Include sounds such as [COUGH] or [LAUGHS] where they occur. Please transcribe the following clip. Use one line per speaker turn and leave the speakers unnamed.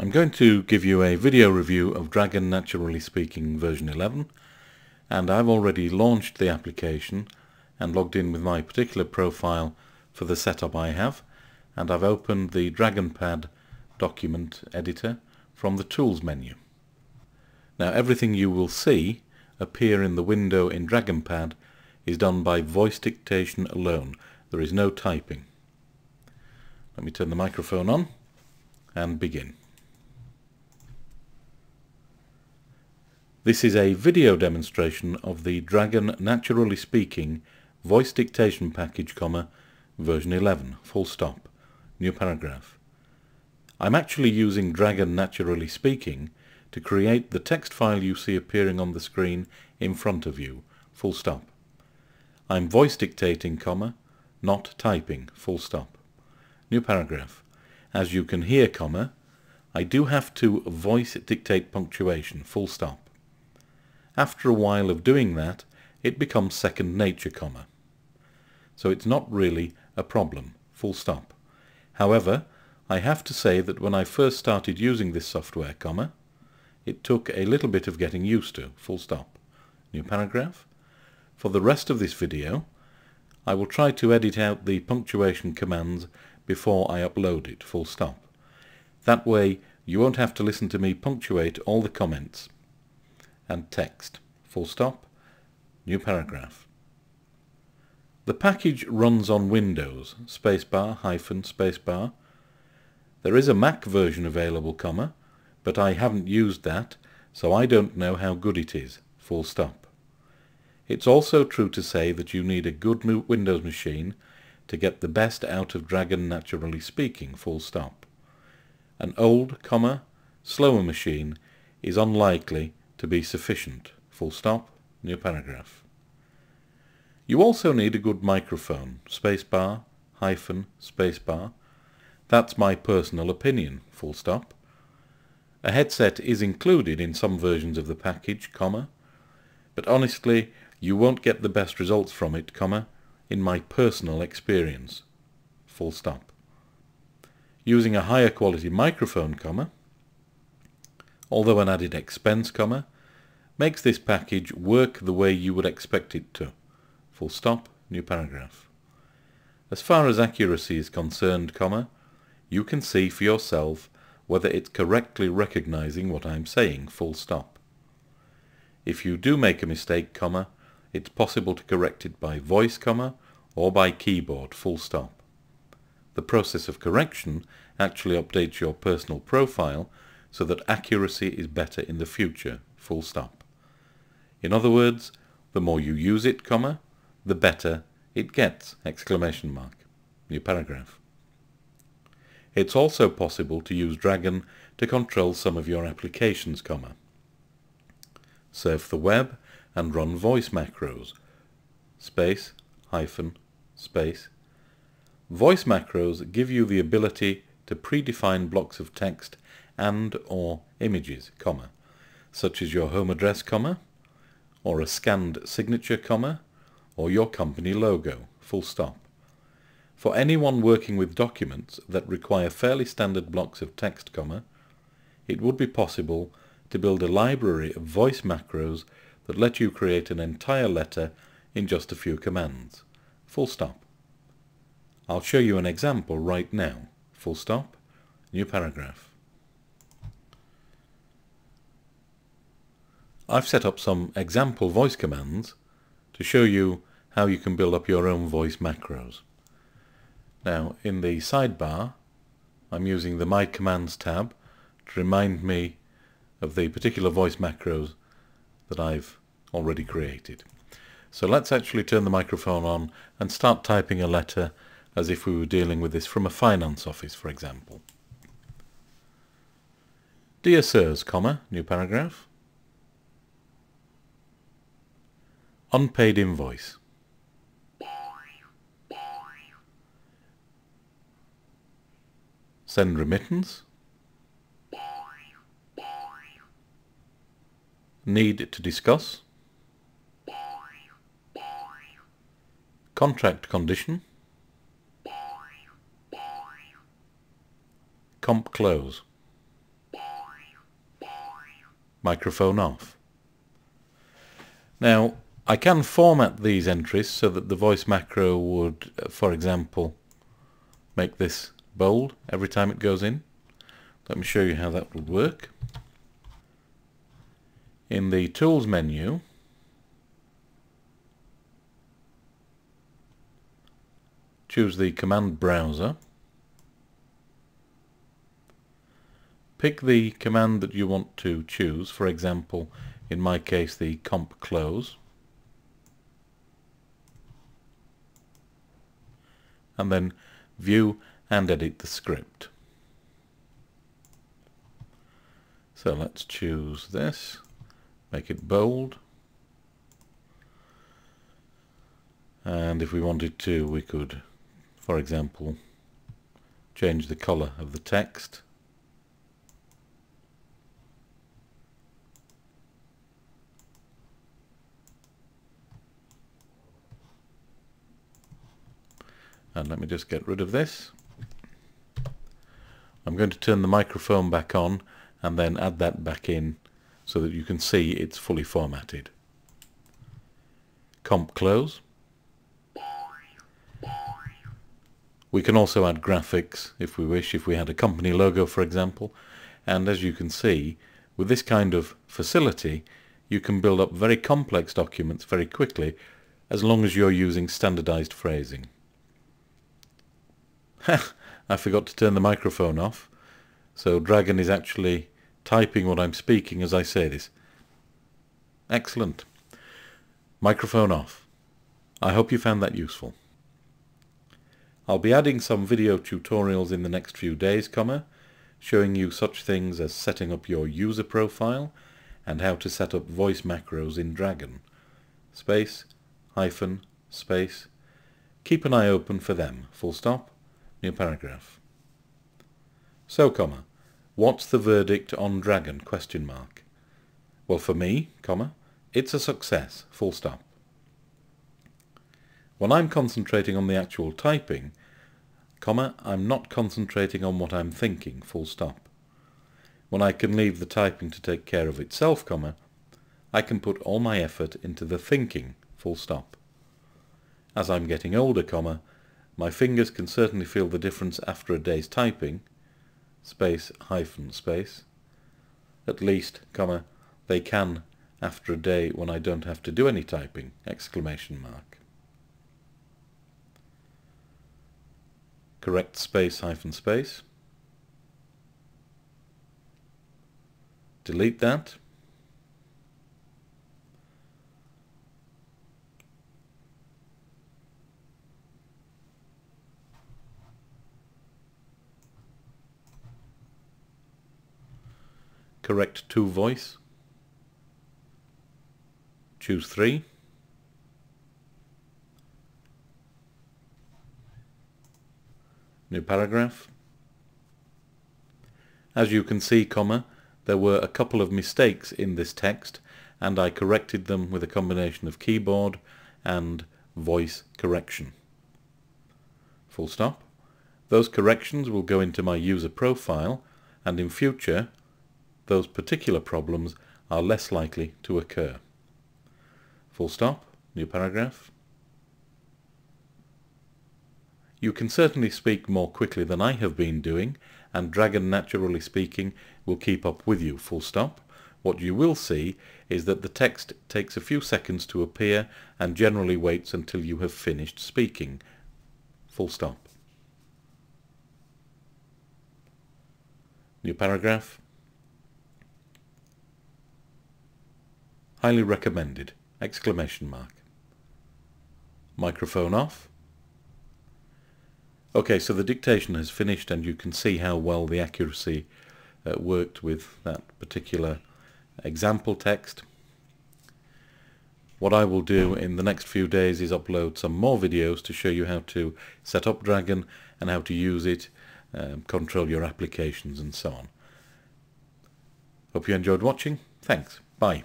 I'm going to give you a video review of Dragon Naturally Speaking version 11 and I've already launched the application and logged in with my particular profile for the setup I have and I've opened the DragonPad document editor from the Tools menu. Now everything you will see appear in the window in DragonPad is done by voice dictation alone. There is no typing. Let me turn the microphone on and begin. This is a video demonstration of the Dragon Naturally Speaking voice dictation package, comma, version 11, full stop, new paragraph. I'm actually using Dragon Naturally Speaking to create the text file you see appearing on the screen in front of you, full stop. I'm voice dictating, comma, not typing, full stop. New paragraph. As you can hear, comma, I do have to voice dictate punctuation, full stop. After a while of doing that, it becomes second nature, comma. So it's not really a problem, full stop. However, I have to say that when I first started using this software, comma, it took a little bit of getting used to, full stop. New paragraph. For the rest of this video, I will try to edit out the punctuation commands before I upload it, full stop. That way you won't have to listen to me punctuate all the comments and text. Full stop. New paragraph. The package runs on Windows, spacebar, hyphen, spacebar. There is a Mac version available, comma, but I haven't used that, so I don't know how good it is, full stop. It's also true to say that you need a good Windows machine to get the best out of Dragon Naturally Speaking, full stop. An old, comma, slower machine is unlikely to be sufficient. Full stop. New paragraph. You also need a good microphone. Spacebar, hyphen, spacebar. That's my personal opinion. Full stop. A headset is included in some versions of the package, comma, but honestly, you won't get the best results from it, comma, in my personal experience. Full stop. Using a higher quality microphone, comma, although an added expense, comma, makes this package work the way you would expect it to. Full stop, new paragraph. As far as accuracy is concerned, comma, you can see for yourself whether it's correctly recognizing what I'm saying, full stop. If you do make a mistake, comma, it's possible to correct it by voice, comma, or by keyboard, full stop. The process of correction actually updates your personal profile so that accuracy is better in the future, full stop. In other words, the more you use it, comma, the better it gets, exclamation mark. New paragraph. It's also possible to use Dragon to control some of your applications, comma. Surf the web and run voice macros. Space, hyphen, space. Voice macros give you the ability to predefine blocks of text and or images, comma, such as your home address, comma, or a scanned signature, comma, or your company logo, full stop. For anyone working with documents that require fairly standard blocks of text, comma, it would be possible to build a library of voice macros that let you create an entire letter in just a few commands. Full stop. I'll show you an example right now. Full stop. New paragraph. I've set up some example voice commands to show you how you can build up your own voice macros. Now in the sidebar I'm using the My Commands tab to remind me of the particular voice macros that I've already created. So let's actually turn the microphone on and start typing a letter as if we were dealing with this from a finance office, for example. Dear Sirs, comma, new paragraph. Unpaid invoice. Send remittance. Need to discuss. Contract condition. Comp close. microphone off. Now, I can format these entries so that the voice macro would, for example, make this bold every time it goes in. Let me show you how that would work. In the Tools menu, choose the Command Browser. Pick the command that you want to choose, for example, in my case the comp close. And then view and edit the script. So let's choose this, make it bold. And if we wanted to, we could, for example, change the color of the text. And let me just get rid of this. I'm going to turn the microphone back on and then add that back in so that you can see it's fully formatted. Comp close. We can also add graphics if we wish, if we had a company logo for example, and as you can see, with this kind of facility, you can build up very complex documents very quickly as long as you're using standardized phrasing. [LAUGHS] I forgot to turn the microphone off. So Dragon is actually typing what I'm speaking as I say this. Excellent. Microphone off. I hope you found that useful. I'll be adding some video tutorials in the next few days, comma, showing you such things as setting up your user profile and how to set up voice macros in Dragon. Space, hyphen, space. Keep an eye open for them. Full stop. New paragraph. So, comma, what's the verdict on Dragon, question mark? Well, for me, comma, it's a success, full stop. When I'm concentrating on the actual typing, comma, I'm not concentrating on what I'm thinking, full stop. When I can leave the typing to take care of itself, comma, I can put all my effort into the thinking, full stop. As I'm getting older, comma, my fingers can certainly feel the difference after a day's typing, space hyphen space. At least, comma, they can after a day when I don't have to do any typing, exclamation mark. Correct space hyphen space. Delete that. Correct to voice. Choose 3. New paragraph. As you can see, comma, there were a couple of mistakes in this text and I corrected them with a combination of keyboard and voice correction. Full stop. Those corrections will go into my user profile and in future those particular problems are less likely to occur. Full stop, new paragraph. You can certainly speak more quickly than I have been doing, and Dragon Naturally Speaking will keep up with you, full stop. What you will see is that the text takes a few seconds to appear and generally waits until you have finished speaking, full stop. New paragraph. Highly recommended! Exclamation mark. Microphone off. Okay, so the dictation has finished and you can see how well the accuracy uh, worked with that particular example text. What I will do in the next few days is upload some more videos to show you how to set up Dragon and how to use it, um, control your applications and so on. Hope you enjoyed watching. Thanks. Bye.